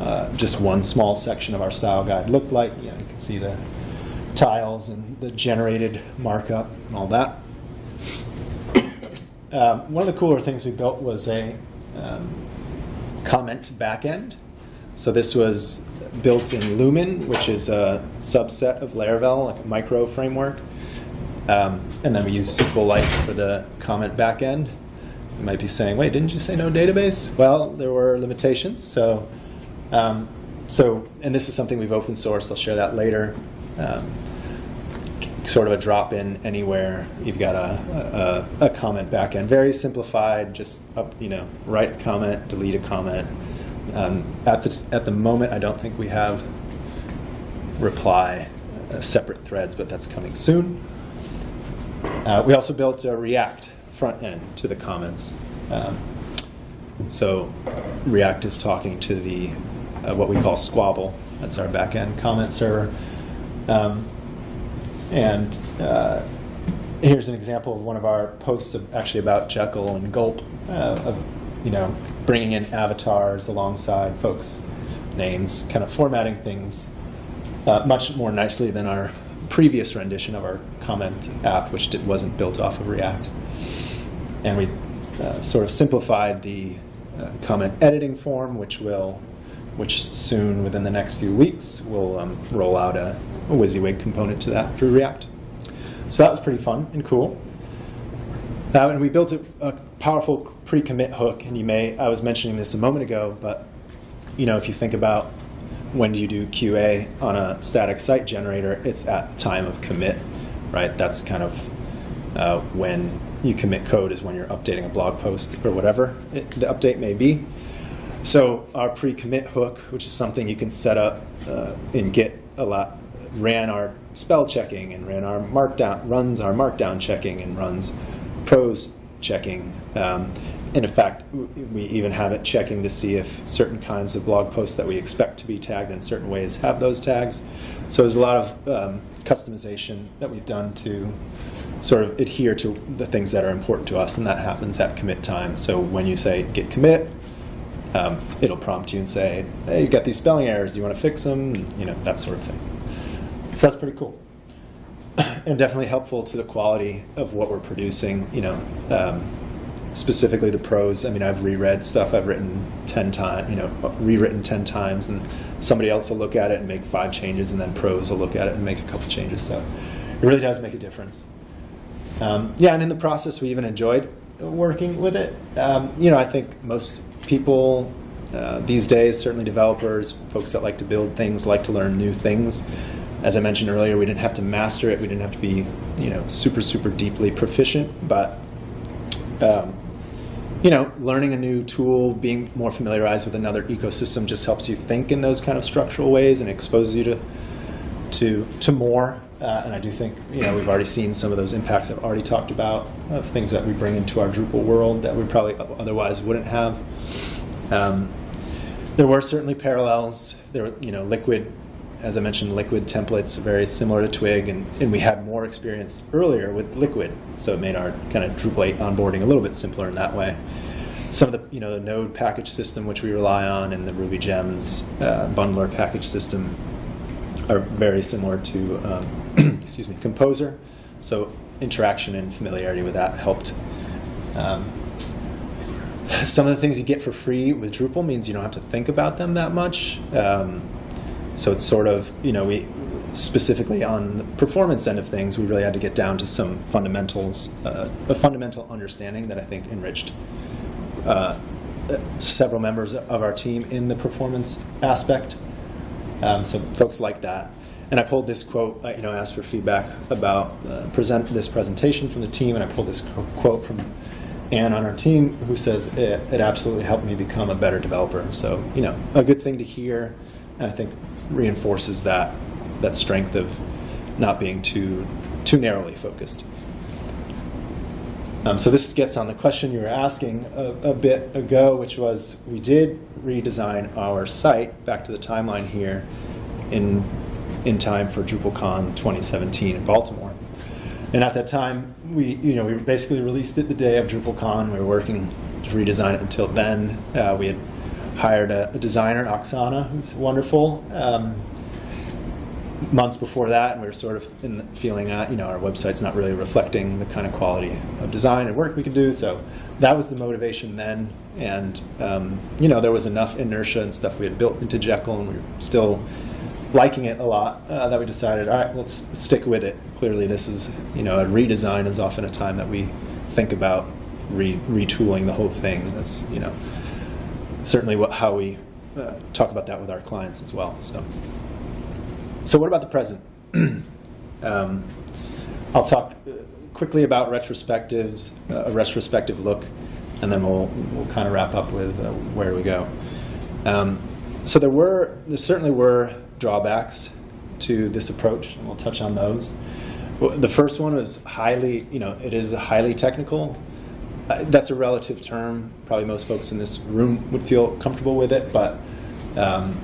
uh, just one small section of our style guide looked like. You, know, you can see the tiles and the generated markup and all that. Um, one of the cooler things we built was a um, comment backend. So this was built in Lumen, which is a subset of Laravel, like a micro framework. Um, and then we use SQLite for the comment backend. You might be saying, wait, didn't you say no database? Well, there were limitations. So, um, so and this is something we've open sourced. I'll share that later. Um, sort of a drop in anywhere. You've got a, a, a, comment backend, very simplified. Just up, you know, write a comment, delete a comment. Um, at the at the moment, I don't think we have reply uh, separate threads, but that's coming soon. Uh, we also built a React front end to the comments. Um, so React is talking to the uh, what we call Squabble. That's our backend comment server. Um, and uh, here's an example of one of our posts of, actually about Jekyll and Gulp, uh, of you know bringing in avatars alongside folks' names, kind of formatting things uh, much more nicely than our previous rendition of our comment app, which did, wasn't built off of React. And we uh, sort of simplified the uh, comment editing form, which will, which soon within the next few weeks will um, roll out a a WYSIWYG component to that through React. So that was pretty fun and cool. Now, and we built a, a powerful pre-commit hook, and you may, I was mentioning this a moment ago, but you know, if you think about when do you do QA on a static site generator, it's at time of commit, right? That's kind of uh, when you commit code is when you're updating a blog post or whatever it, the update may be. So our pre-commit hook, which is something you can set up uh, in Git a lot ran our spell checking and ran our markdown runs our markdown checking and runs prose checking. Um, and in fact, we even have it checking to see if certain kinds of blog posts that we expect to be tagged in certain ways have those tags. So there's a lot of um, customization that we've done to sort of adhere to the things that are important to us, and that happens at commit time. So when you say git commit, um, it'll prompt you and say, "Hey, you've got these spelling errors. You want to fix them?" You know that sort of thing. So that's pretty cool. and definitely helpful to the quality of what we're producing, you know, um, specifically the prose. I mean, I've reread stuff I've written 10 times, you know, rewritten 10 times, and somebody else will look at it and make five changes, and then prose will look at it and make a couple changes. So it really does make a difference. Um, yeah, and in the process, we even enjoyed working with it. Um, you know, I think most people uh, these days, certainly developers, folks that like to build things, like to learn new things as I mentioned earlier, we didn't have to master it. We didn't have to be, you know, super super deeply proficient. But, um, you know, learning a new tool, being more familiarized with another ecosystem, just helps you think in those kind of structural ways and exposes you to to to more. Uh, and I do think, you know, we've already seen some of those impacts I've already talked about of things that we bring into our Drupal world that we probably otherwise wouldn't have. Um, there were certainly parallels. There were, you know, Liquid as I mentioned, Liquid templates very similar to Twig, and, and we had more experience earlier with Liquid, so it made our kind of Drupal 8 onboarding a little bit simpler in that way. Some of the you know the Node package system which we rely on and the Ruby Gems uh, bundler package system are very similar to um, excuse me Composer, so interaction and familiarity with that helped. Um, some of the things you get for free with Drupal means you don't have to think about them that much. Um, so it's sort of, you know, we specifically on the performance end of things, we really had to get down to some fundamentals, uh, a fundamental understanding that I think enriched uh, several members of our team in the performance aspect. Um, so folks like that. And I pulled this quote, you know, asked for feedback about uh, present this presentation from the team, and I pulled this quote from Anne on our team, who says it, it absolutely helped me become a better developer. So, you know, a good thing to hear, and I think reinforces that that strength of not being too too narrowly focused. Um, so this gets on the question you were asking a, a, bit ago, which was we did redesign our site back to the timeline here in in time for DrupalCon 2017 in Baltimore. And at that time, we you know we basically released it the day of DrupalCon. We were working to redesign it until then. Uh, we had hired a, a, designer, Oksana, who's wonderful. Um, months before that, and we were sort of in the feeling that you know our website's not really reflecting the kind of quality of design and work we can do. So that was the motivation then, and um, you know there was enough inertia and stuff we had built into Jekyll, and we were still liking it a lot uh, that we decided, all right, let's stick with it. Clearly, this is you know a redesign is often a time that we think about re- retooling the whole thing. That's you know certainly what how we uh, talk about that with our clients as well. So. So, what about the present? um, I'll talk uh, quickly about retrospectives, uh, a retrospective look, and then we'll, we'll kind of wrap up with uh, where we go. Um, so, there were, there certainly were drawbacks to this approach, and we'll touch on those. The first one is highly, you know, it is highly technical. Uh, that's a relative term. Probably most folks in this room would feel comfortable with it, but um,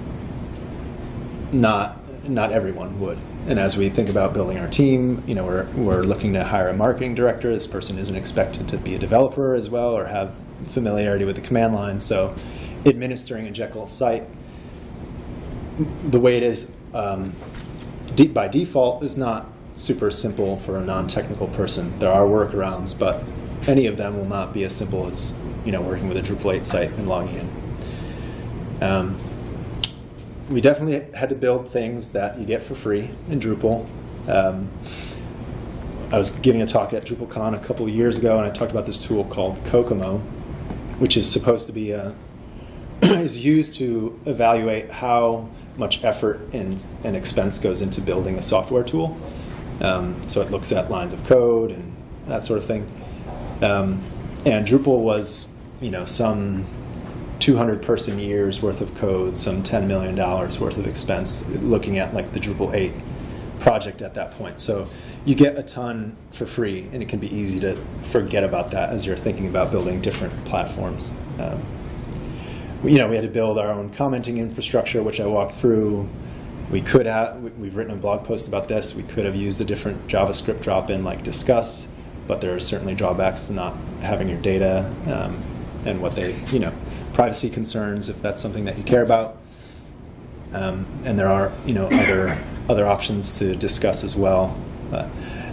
not not everyone would. And as we think about building our team, you know, we're, we're looking to hire a marketing director. This person isn't expected to be a developer as well or have familiarity with the command line. So administering a Jekyll site, the way it is um, de- by default is not super simple for a non-technical person. There are workarounds, but any of them will not be as simple as you know working with a Drupal 8 site and logging in. Um, we definitely had to build things that you get for free in Drupal. Um, I was giving a talk at DrupalCon a couple of years ago, and I talked about this tool called COCOMO, which is supposed to be a, is used to evaluate how much effort and, and expense goes into building a software tool. Um, so it looks at lines of code and that sort of thing. Um, and Drupal was, you know, some 200 person years worth of code, some $10 million worth of expense, looking at like the Drupal 8 project at that point. So you get a ton for free, and it can be easy to forget about that as you're thinking about building different platforms. Um, you know, we had to build our own commenting infrastructure, which I walked through. We could have, we've written a blog post about this. We could have used a different JavaScript drop in like Disqus, but there are certainly drawbacks to not having your data um, and what they, you know, privacy concerns if that's something that you care about. Um, and there are you know other other options to discuss as well.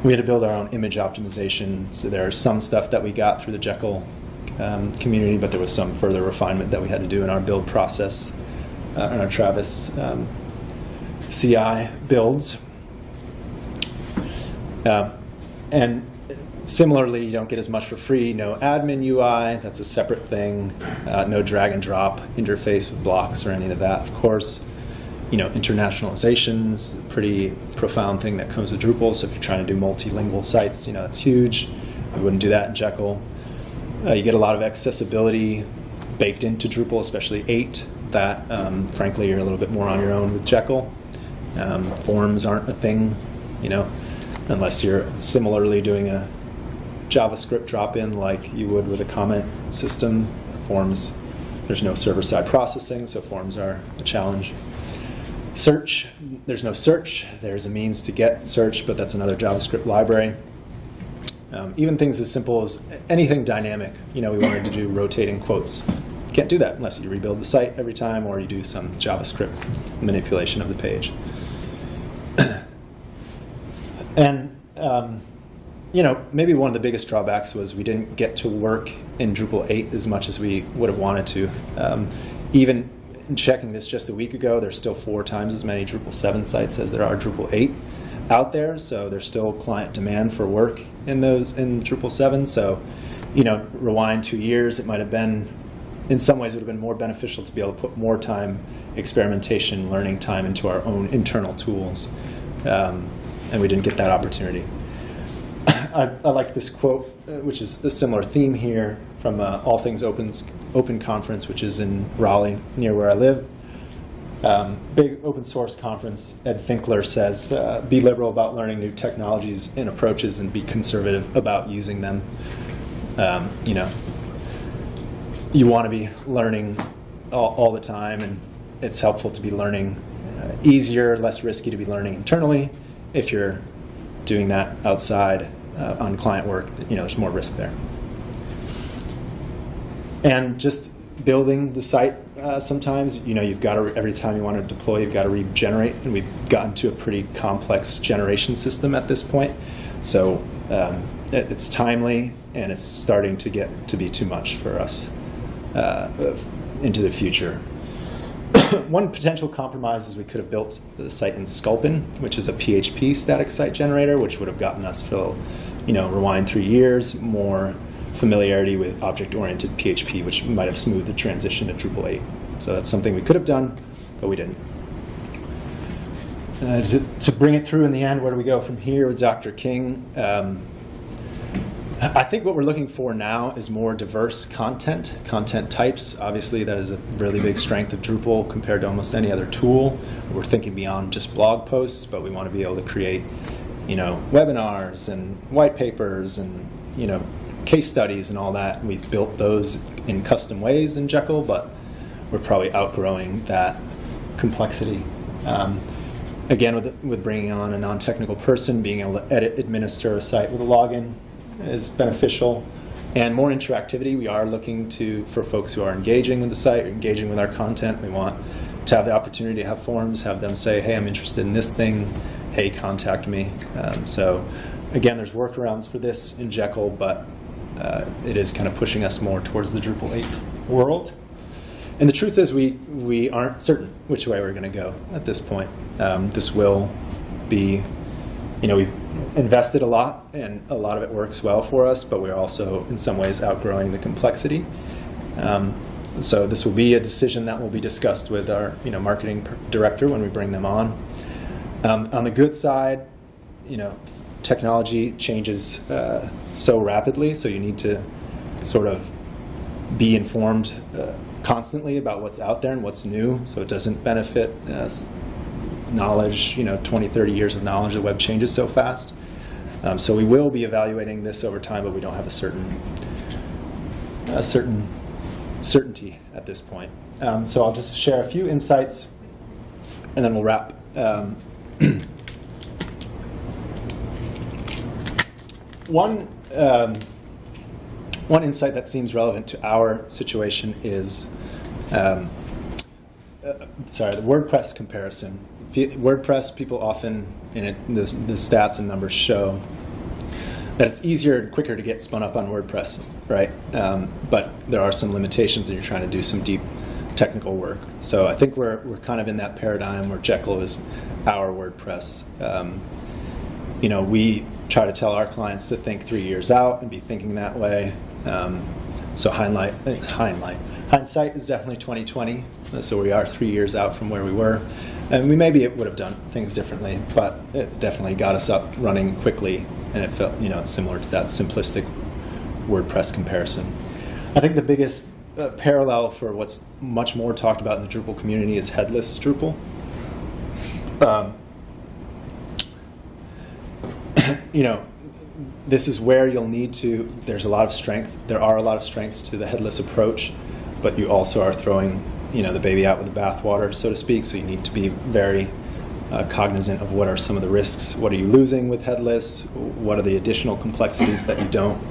We had to build our own image optimization. So there are some stuff that we got through the Jekyll um, community, but there was some further refinement that we had to do in our build process uh, in our Travis um, CI builds. Uh, and Similarly, you don't get as much for free. No admin UI, that's a separate thing. Uh, no drag and drop interface with blocks or any of that, of course. You know, internationalization is a pretty profound thing that comes with Drupal. So if you're trying to do multilingual sites, you know, that's huge. We wouldn't do that in Jekyll. Uh, you get a lot of accessibility baked into Drupal, especially 8, that um, frankly you're a little bit more on your own with Jekyll. Um, forms aren't a thing, you know, unless you're similarly doing a JavaScript drop in like you would with a comment system. Forms, there's no server side processing, so forms are a challenge. Search, there's no search. There's a means to get search, but that's another JavaScript library. Um, even things as simple as anything dynamic. You know, we wanted to do rotating quotes. Can't do that unless you rebuild the site every time or you do some JavaScript manipulation of the page. and um, you know, maybe one of the biggest drawbacks was we didn't get to work in Drupal 8 as much as we would have wanted to. Um, even checking this just a week ago, there's still four times as many Drupal 7 sites as there are Drupal 8 out there. So there's still client demand for work in those in Drupal 7. So, you know, rewind two years, it might have been, in some ways, it would have been more beneficial to be able to put more time, experimentation, learning time into our own internal tools. Um, and we didn't get that opportunity. I, I, like this quote, uh, which is a similar theme here from uh, All Things Open, Open Conference, which is in Raleigh, near where I live. Um, big open source conference. Ed Finkler says, uh, "Be liberal about learning new technologies and approaches, and be conservative about using them." um, you know, you want to be learning all, all, the time, and it's helpful to be learning uh, easier, less risky to be learning internally. If you're doing that outside uh, on client work, you know, there's more risk there. And just building the site uh, sometimes, you know, you've got to, every time you want to deploy, you've got to regenerate, and we've gotten to a pretty complex generation system at this point. So um, it, it's timely, and it's starting to get to be too much for us uh, into the future. One potential compromise is we could have built the site in Sculpin, which is a PHP static site generator, which would have gotten us for, you know, rewind three years, more familiarity with object-oriented PHP, which might have smoothed the transition to Drupal 8. So that's something we could have done, but we didn't. Uh, to, to, bring it through in the end, where do we go from here with Dr. King? Um, I think what we're looking for now is more diverse content, content types. Obviously, that is a really big strength of Drupal compared to almost any other tool. We're thinking beyond just blog posts, but we want to be able to create, you know, webinars and white papers and you know case studies and all that. We've built those in custom ways in Jekyll, but we're probably outgrowing that complexity. Um, again, with, with bringing on a non technical person, being able to edit, administer a site with a login is beneficial. And more interactivity. We are looking to for folks who are engaging with the site, engaging with our content. We want to have the opportunity to have forums, have them say, "Hey, I'm interested in this thing. Hey, contact me." Um, so, again, there's workarounds for this in Jekyll, but uh, it is kind of pushing us more towards the Drupal 8 world. And the truth is, we, we aren't certain which way we're going to go at this point. Um, this will be, you know, we've invested a lot, and a lot of it works well for us, but we're also, in some ways, outgrowing the complexity. Um, so this will be a decision that will be discussed with our, you know, marketing director when we bring them on. Um, on the good side, you know, technology changes uh, so rapidly, so you need to sort of be informed uh, constantly about what's out there and what's new, so it doesn't benefit uh, knowledge, you know, 20, 30 years of knowledge, the web changes so fast. Um, so we will be evaluating this over time, but we don't have a certain, a certain certainty at this point. Um, so I'll just share a few insights, and then we'll wrap. Um, one um, one insight that seems relevant to our situation is um, uh, sorry the WordPress comparison. WordPress people often in it, the, the stats and numbers show that it's easier and quicker to get spun up on WordPress, right? Um, but there are some limitations, and you're trying to do some deep technical work. So I think we're we're kind of in that paradigm where Jekyll is our WordPress. Um, you know, we try to tell our clients to think three years out and be thinking that way. Um, so hindsight, hindsight, hindsight is definitely 2020. So we are three years out from where we were, and we maybe it would have done things differently, but it definitely got us up running quickly, and it felt you know it's similar to that simplistic WordPress comparison. I think the biggest uh, parallel for what's much more talked about in the Drupal community is headless Drupal. Um, you know, this is where you'll need to. There's a lot of strength. There are a lot of strengths to the headless approach, but you also are throwing, you know, the baby out with the bathwater, so to speak. So you need to be very uh, cognizant of what are some of the risks. What are you losing with headless? What are the additional complexities that you don't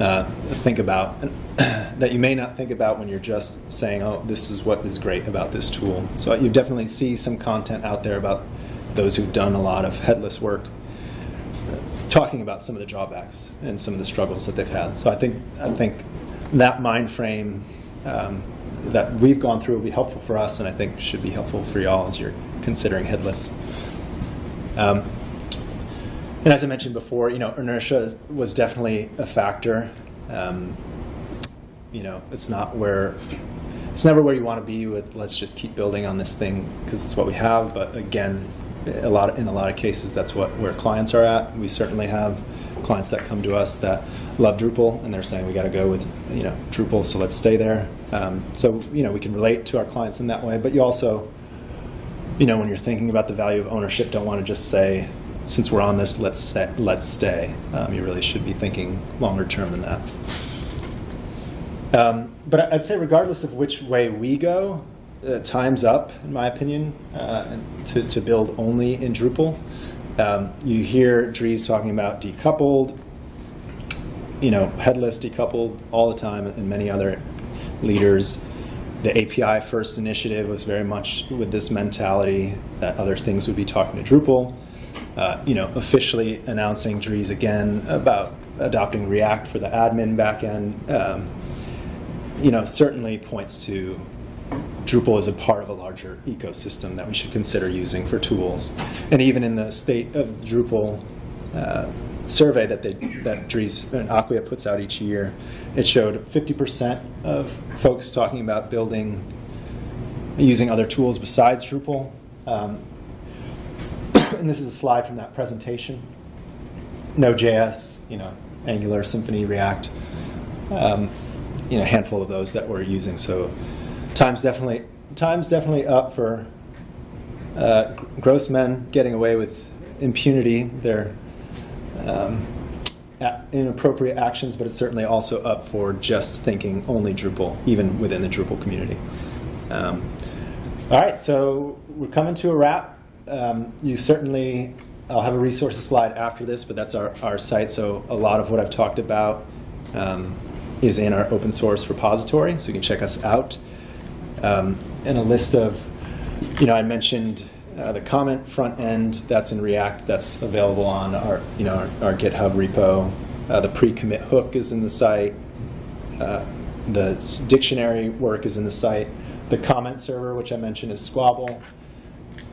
uh, think about, that you may not think about when you're just saying, "Oh, this is what is great about this tool." So you definitely see some content out there about those who've done a lot of headless work talking about some of the drawbacks and some of the struggles that they've had. So I think I think that mind frame um, that we've gone through will be helpful for us, and I think should be helpful for y'all as you're considering headless. Um, and as I mentioned before, you know, inertia was definitely a factor. Um, you know, it's not where it's never where you want to be with. Let's just keep building on this thing because it's what we have. But again, a lot of, in a lot of cases that's what where clients are at. We certainly have clients that come to us that love Drupal and they're saying we got to go with you know Drupal, so let's stay there. Um, so you know we can relate to our clients in that way, but you also you know when you're thinking about the value of ownership, don't want to just say since we're on this, let's set, let's stay. Um, you really should be thinking longer term than that. Um, but I'd say, regardless of which way we go, uh, time's up, in my opinion, uh, to, to build only in Drupal. Um, you hear Dries talking about decoupled, you know, headless decoupled all the time, and many other leaders. The API first initiative was very much with this mentality that other things would be talking to Drupal. Uh, you know, officially announcing Dries again about adopting React for the admin backend. Um, you know, certainly points to Drupal as a part of a larger ecosystem that we should consider using for tools. And even in the state of Drupal uh, survey that they that Dries and Acquia puts out each year, it showed 50% of folks talking about building using other tools besides Drupal. Um, and this is a slide from that presentation. Node.js, you know, Angular, Symfony, React. Um, you know, a handful of those that we're using. So time's definitely time's definitely up for uh, gross men getting away with impunity. Their um, inappropriate actions, but it's certainly also up for just thinking only Drupal, even within the Drupal community. Um, all right, so we're coming to a wrap. Um, you certainly, I'll have a resources slide after this, but that's our, our site. So a lot of what I've talked about um, is in our open source repository, so you can check us out. Um, and a list of, you know, I mentioned uh, the comment front end that's in React that's available on our, you know, our, our GitHub repo. Uh, the pre-commit hook is in the site. Uh, the dictionary work is in the site. The comment server, which I mentioned, is Squabble.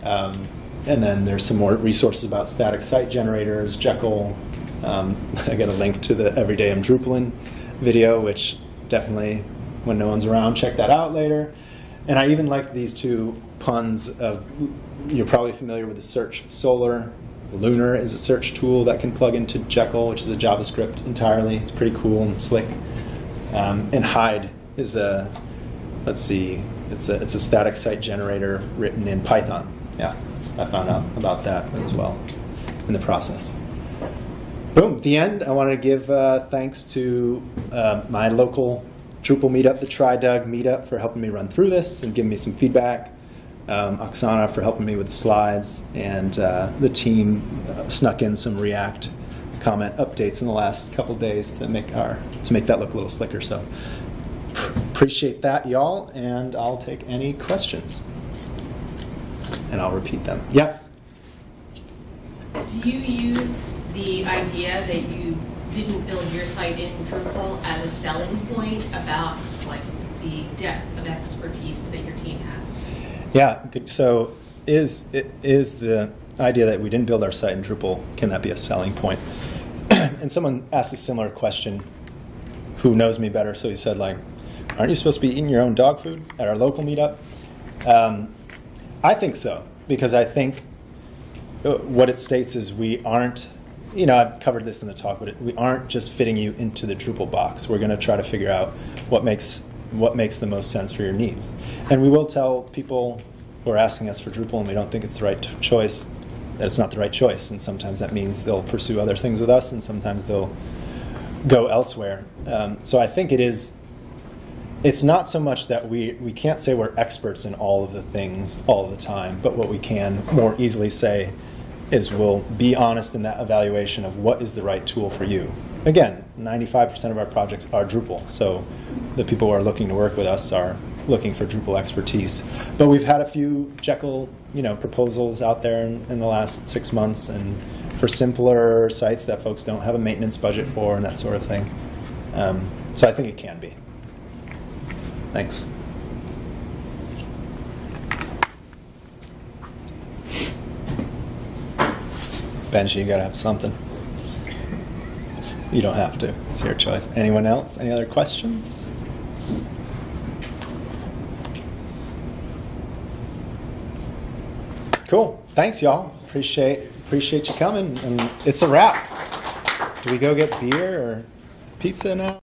Um, and then there's some more resources about static site generators, Jekyll. Um, I got a link to the Everyday I'm Drupalin video, which definitely, when no one's around, check that out later. And I even like these two puns of, you're probably familiar with the search Solr. Lunr is a search tool that can plug into Jekyll, which is a JavaScript entirely. It's pretty cool and slick. Um, and Hyde is a, let's see, it's a, it's a static site generator written in Python. Yeah, I found out about that as well in the process. Boom, the end, I wanted to give uh, thanks to uh, my local Drupal meetup, the TriDUG meetup, for helping me run through this and giving me some feedback. Um, Oksana for helping me with the slides, and uh, the team uh, snuck in some React comment updates in the last couple days to make our to make that look a little slicker. So appreciate that, y'all, and I'll take any questions, and I'll repeat them. Yes. Do you use the idea that you didn't build your site in Drupal as a selling point about like the depth of expertise that your team has? Yeah. So is is the idea that we didn't build our site in Drupal can that be a selling point? and someone asked a similar question. Who knows me better? So he said like, "Aren't you supposed to be eating your own dog food at our local meetup?" Um, I think so because I think uh, what it states is we aren't you know, I've covered this in the talk, but it, we aren't just fitting you into the Drupal box. We're going to try to figure out what makes what makes the most sense for your needs. And we will tell people who are asking us for Drupal and we don't think it's the right choice that it's not the right choice. And sometimes that means they'll pursue other things with us, and sometimes they'll go elsewhere. Um, so I think it is. It's not so much that we, we can't say we're experts in all of the things all the time, but what we can more easily say is we'll be honest in that evaluation of what is the right tool for you. Again, 95% of our projects are Drupal, so the people who are looking to work with us are looking for Drupal expertise. But we've had a few Jekyll, you know, proposals out there in, in the last six months, and for simpler sites that folks don't have a maintenance budget for and that sort of thing. Um, so I think it can be. Thanks. Benji, you gotta have something. You don't have to. It's your choice. Anyone else? Any other questions? Cool. Thanks, y'all. Appreciate appreciate you coming. And it's a wrap. Do we go get beer or pizza now?